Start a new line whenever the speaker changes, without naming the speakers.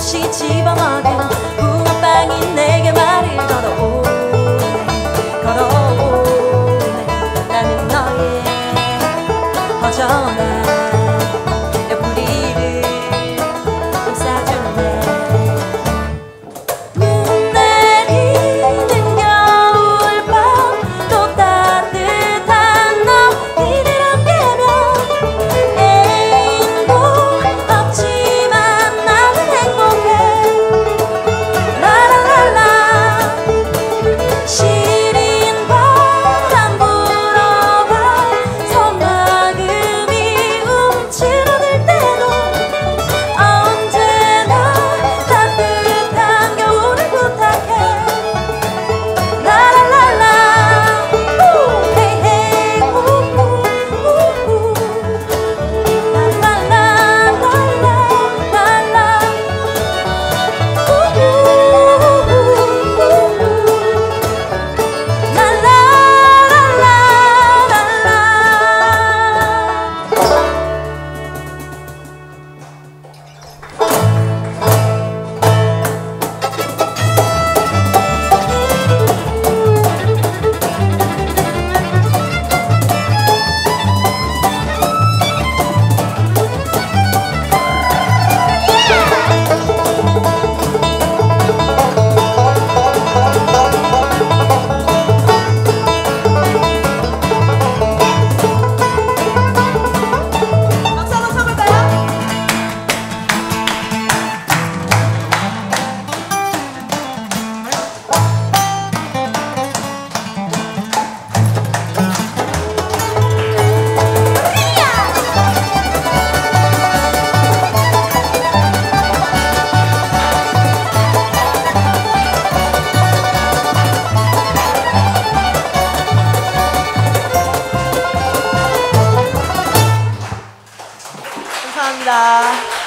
없이 집어먹은 붕어빵이 내게 말을 걸어오. 걸어오. 나는 너의 허전한
감사합니다.